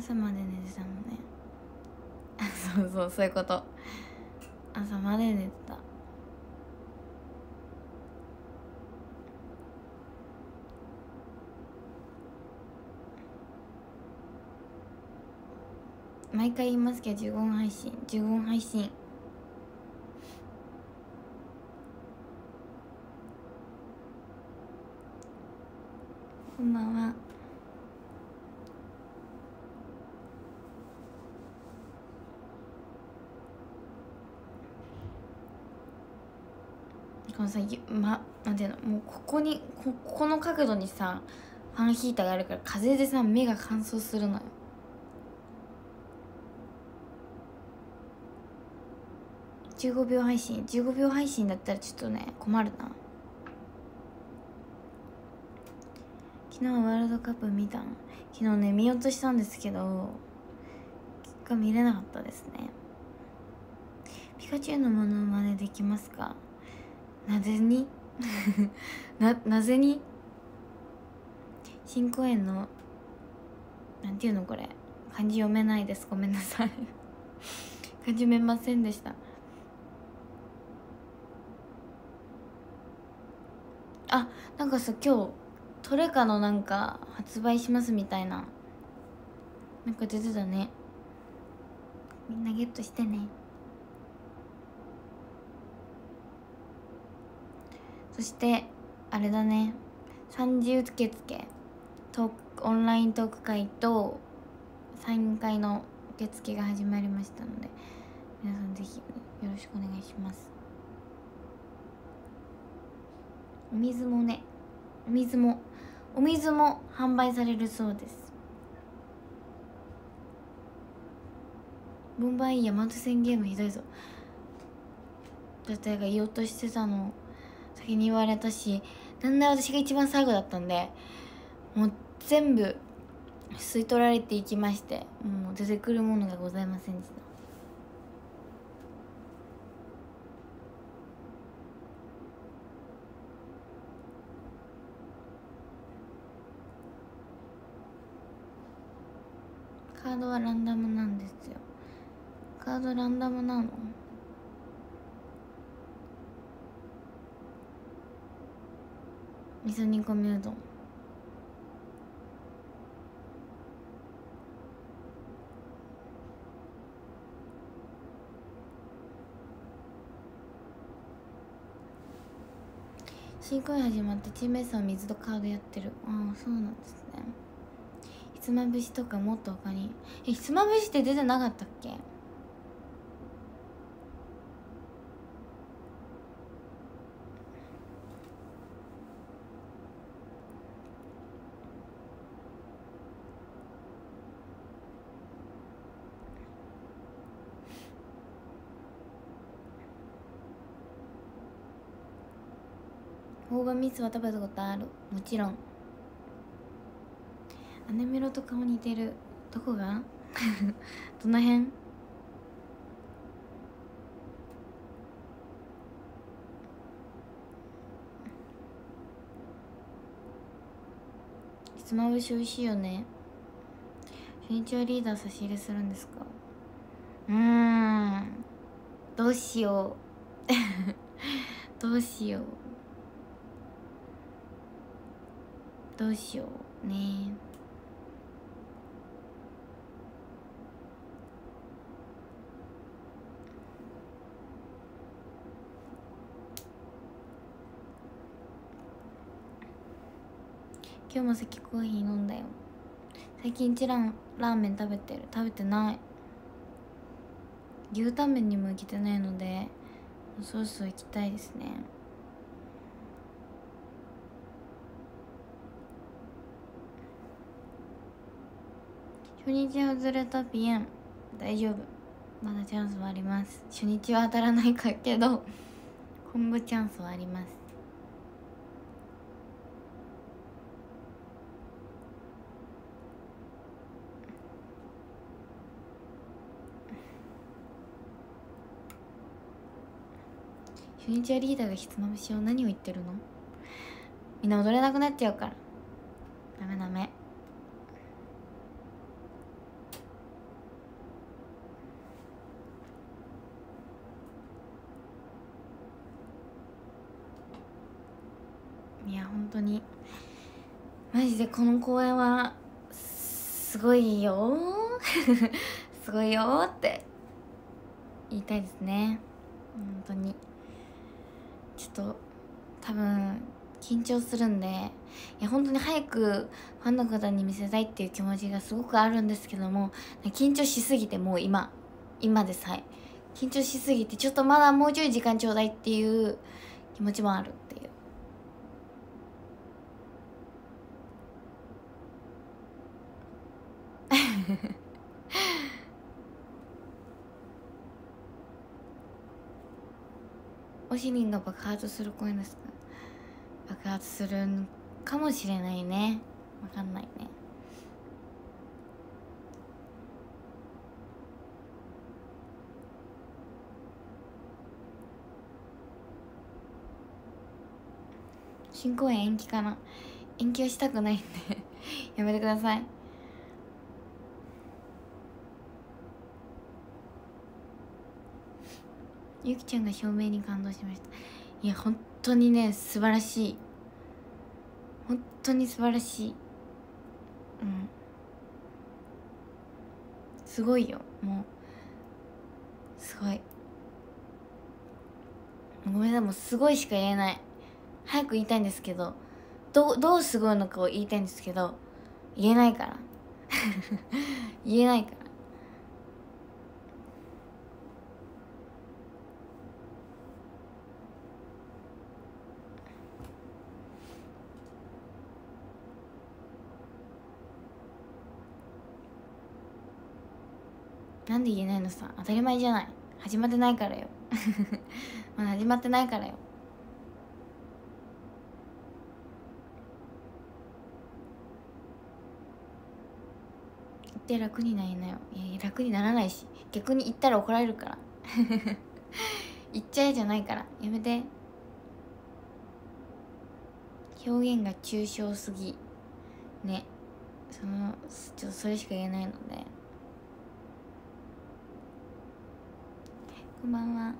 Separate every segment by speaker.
Speaker 1: 朝まで寝てたのね。あそうそうそういうこと。朝まで寝てた。毎回言いますけど15分配信15分配信。こんばんはこのさまなんていうのもうここにここの角度にさファンヒーターがあるから風でさ目が乾燥するのよ。15秒配信15秒配信だったらちょっとね困るな。昨日ワールドカップ見たの昨日ね見ようとしたんですけど結果見れなかったですね。ピカチュウのモノマネできますか？なぜに？ななぜに？新公演のなんていうのこれ？漢字読めないです。ごめんなさい。漢字読めませんでした。あなんかさ今日トレカのなんか発売しますみたいな。なんか出てたね。みんなゲットしてね。そしてあれだね。3次受付。トオンライントーク会とサイン会の受付が始まりましたので皆さんぜひよろしくお願いします。お水もねお水もお水も販売されるそうです。ボンバイ大和戦ゲームひどいぞ。だって言おうとしてたの先に言われたしなんだ私が一番最後だったんでもう全部吸い取られていきましてもう出てくるものがございませんでした。カードはランダムなんですよ。カードランダムなの？味噌煮込みうどん。新公演始まってチーム S は水とカードやってる。ああそうなんですね。ひつまぶしとかもっと他に。えひつまぶしって出てなかったっけ？大葉味噌は食べたことある？もちろん。姉メロと顔似てる。どこが？どの辺？ひつまぶし美味しいよね。初日はリーダー差し入れするんですか？うーん。どうしよう。どうしよう。どうしようね。今日も関コーヒー飲んだよ。最近一蘭ラーメン食べてる。食べてない。牛タンメンにも行けてないのでそろそろ行きたいですね。初日外れたピエン。大丈夫。まだチャンスはあります。初日は当たらないかけど今後チャンスはあります。初日はリーダーがひつまぶしを何を言ってるの？みんな踊れなくなっちゃうから。ダメダメ。いや本当に。マジでこの公演はすごいよ。すごいよって。言いたいですね。本当に。ちょっと多分緊張するんで。いや本当に早くファンの方に見せたいっていう気持ちがすごくあるんですけども緊張しすぎてもう今今でさえ。緊張しすぎてちょっとまだもうちょい時間ちょうだいっていう気持ちもあるっていう。おしりんが爆発する声ですか？爆発するかもしれないね。わかんないね。新公演延期かな？延期はしたくないんで。やめてください。ゆきちゃんが照明に感動しました。いや本当にね素晴らしい。本当に素晴らしい。うん。すごいよ。もうすごい。ごめんなさいもうすごいしか言えない。早く言いたいんですけどどどうすごいのかを言いたいんですけど言えないから。言えないから。なんで言えないのさ。当たり前じゃない。始まってないからよ。まだ始まってないからよ。言って楽にないなよ。いや楽にならないし。逆に言ったら怒られるから。言っちゃえじゃないから。やめて。表現が抽象すぎ。ね。そのちょっとそれしか言えないので。こんばんは。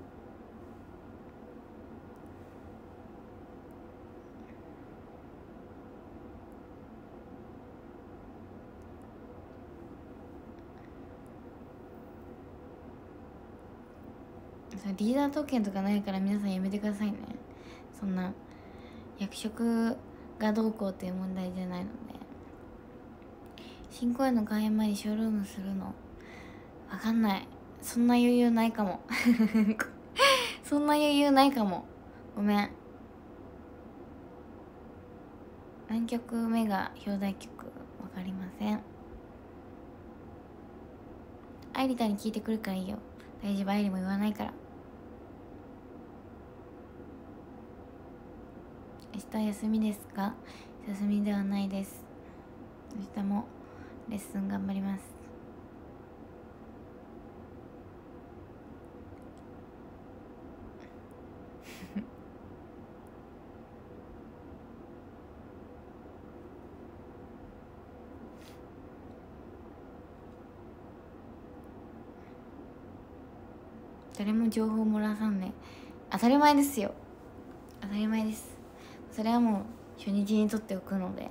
Speaker 1: リーダー特権とかないから皆さんやめてくださいね。そんな役職がどうこうっていう問題じゃないので。新公演の開演前にショールームするの。わかんない。そんな余裕ないかも。そんな余裕ないかも。ごめん。何曲目が表題曲。わかりません。愛理たに聞いてくるからいいよ。大丈夫。愛理も言わないから。明日休みですか？休みではないです。明日もレッスン頑張ります。誰も情報もらさんね当たり前ですよ。当たり前です。それはもう初日にとっておくので。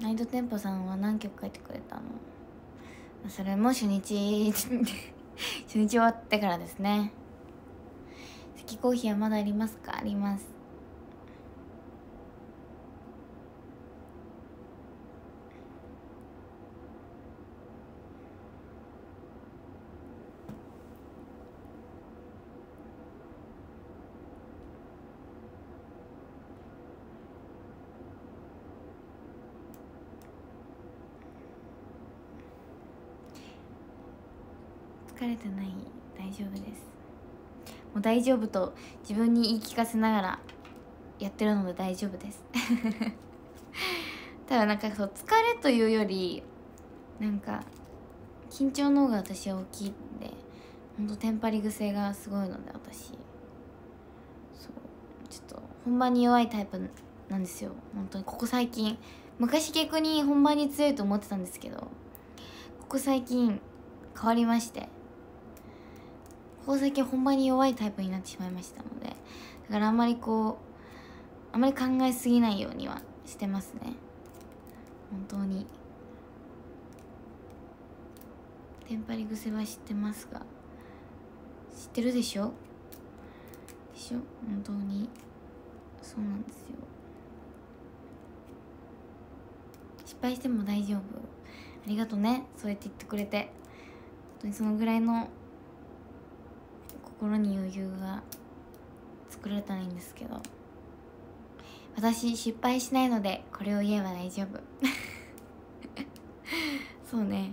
Speaker 1: ナイトテンポさんは何曲書いてくれたの？それも初日 初日終わってからですね。関コーヒーはまだありますか？あります。疲れてない。大丈夫です。もう大丈夫と自分に言い聞かせながらやってるので大丈夫です。ただなんかそう疲れというよりなんか緊張の方が私は大きいんでほんとテンパり癖がすごいので私。そう。ちょっと本番に弱いタイプなんですよ。本当にここ最近。昔逆に本番に強いと思ってたんですけどここ最近変わりまして。ここ最近本番に弱いタイプになってしまいましたのでだからあんまりこうあんまり考えすぎないようにはしてますね。本当に。テンパり癖は知ってますが。知ってるでしょ？でしょ？本当に。そうなんですよ。失敗しても大丈夫。ありがとうね。そうやって言ってくれて。本当にそのぐらいの心に余裕が作られたらいいんですけど。私失敗しないのでこれを言えば大丈夫。そうね。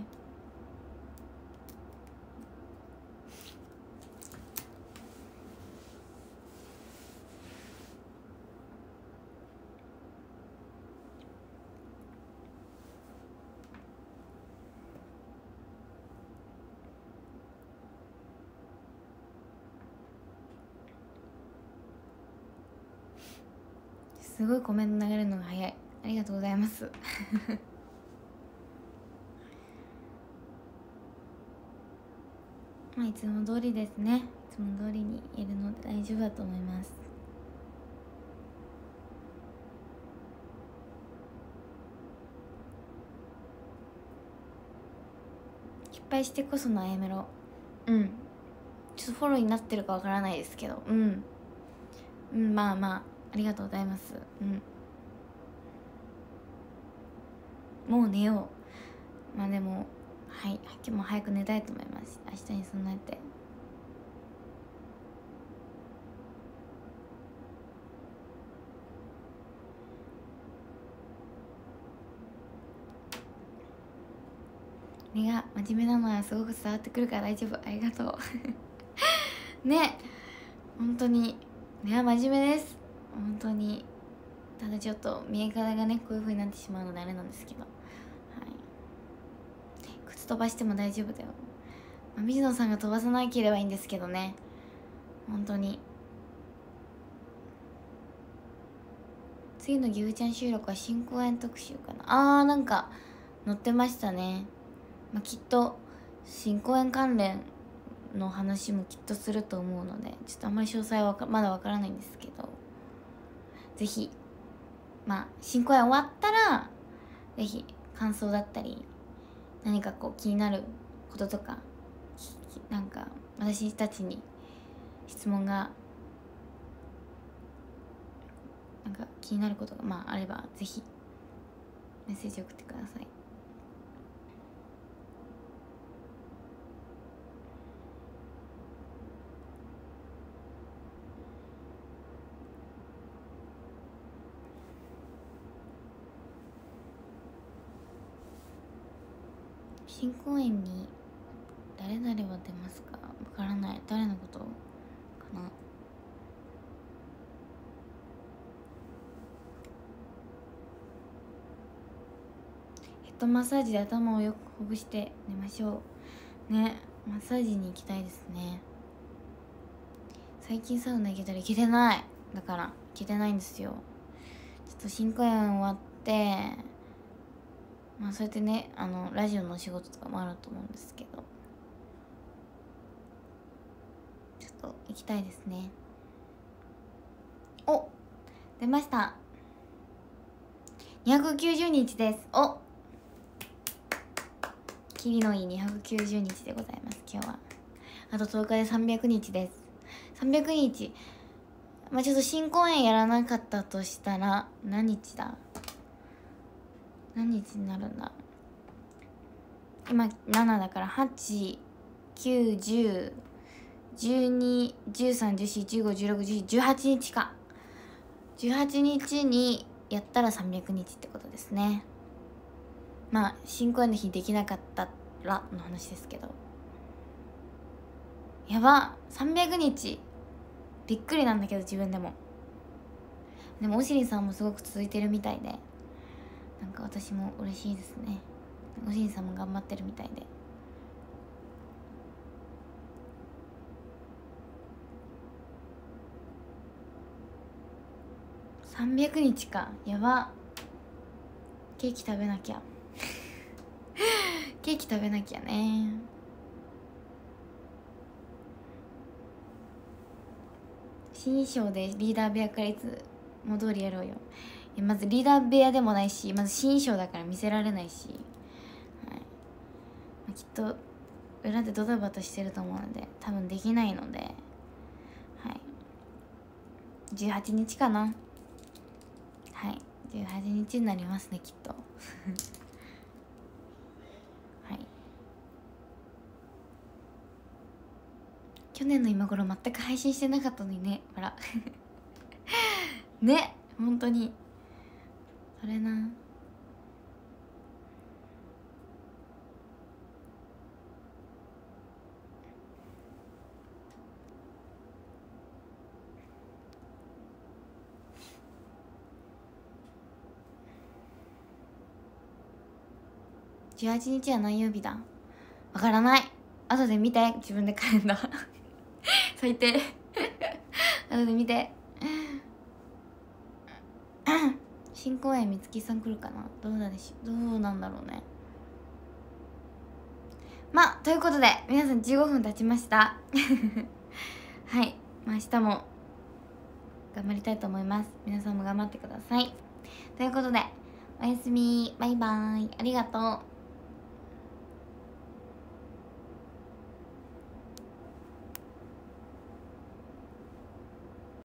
Speaker 1: すごいコメント流れるのが早い。ありがとうございます。まあいつも通りですね。いつも通りに言えるので大丈夫だと思います。失敗してこそのあやめろうん。ちょっとフォローになってるかわからないですけど。うん。うんまあまあありがとうございます。うん。もう寝よう。まあでもはい。今日も早く寝たいと思います。明日に備えて。目が真面目なのはすごく伝わってくるから大丈夫。ありがとう。ね。本当に。根は真面目です。本当にただちょっと見え方がねこういう風になってしまうのであれなんですけど、はい、靴飛ばしても大丈夫だよ、まあ、水野さんが飛ばさなければいいんですけどね。本当に。次のぎゅうちゃん収録は新公演特集かな。あーなんか載ってましたね、まあ、きっと新公演関連の話もきっとすると思うのでちょっとあんまり詳細はまだわからないんですけど。ぜひまあ新公演終わったらぜひ感想だったり何かこう気になることとかなんか私たちに質問がなんか気になることがまああればぜひメッセージ送ってください。新公演に誰々は出ますか？わからない。誰のこと？かな？ヘッドマッサージで頭をよくほぐして寝ましょう。ねマッサージに行きたいですね。最近サウナ行けたら行けてない。だから行けてないんですよ。ちょっと新公演終わってまあそうやってねあのラジオの仕事とかもあると思うんですけど。ちょっと行きたいですね。お出ました。290日です。お。キリのいい290日でございます今日は。あと10日で300日です。300日。まあちょっと新公演やらなかったとしたら何日だ？何日になるんだ今7だから891012131415161718日か。18日にやったら300日ってことですね。まあ新公演の日できなかったらの話ですけど。やば。300日。びっくりなんだけど自分でも。でもおしりさんもすごく続いてるみたいでなんか私も嬉しいですね。おじいさんも頑張ってるみたいで。300日か。やば。ケーキ食べなきゃ。ケーキ食べなきゃね。新衣装でリーダー部屋からいつも通りやろうよ。まずリーダー部屋でもないしまず新衣装だから見せられないし、はい、きっと裏でドタバタしてると思うので多分できないので。はい。18日かな。はい。18日になりますねきっと。はい。去年の今頃全く配信してなかったのにねほら。ね本当に。それな。18日は何曜日だ？わからない。後で見て。自分でカレンダー最低後で見て。新公演美月さん来るかな？どうなんでしどうなんだろうね。まあということで皆さん15分経ちました。はい。まあ明日も頑張りたいと思います。皆さんも頑張ってください。ということでおやすみ。バイバーイ。ありがとう。